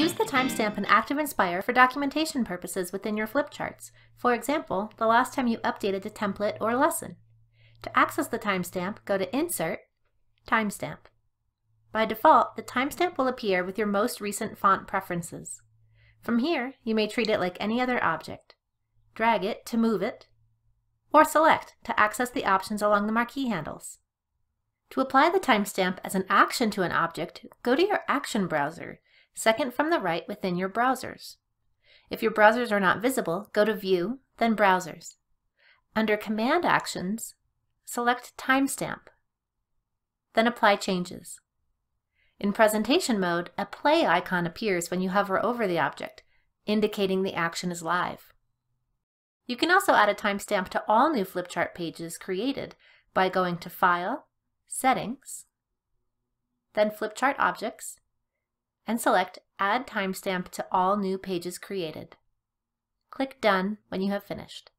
Use the timestamp in ActivInspire for documentation purposes within your flipcharts. For example, the last time you updated a template or lesson. To access the timestamp, go to Insert, Timestamp. By default, the timestamp will appear with your most recent font preferences. From here, you may treat it like any other object. Drag it to move it, or select to access the options along the marquee handles. To apply the timestamp as an action to an object, go to your Action browser, second from the right within your browsers. If your browsers are not visible, go to View, then Browsers. Under Command Actions, select Timestamp, then Apply Changes. In presentation mode, a play icon appears when you hover over the object, indicating the action is live. You can also add a timestamp to all new flipchart pages created by going to File, Settings, then Flipchart Objects, and select Add Timestamp to all new pages created. Click Done when you have finished.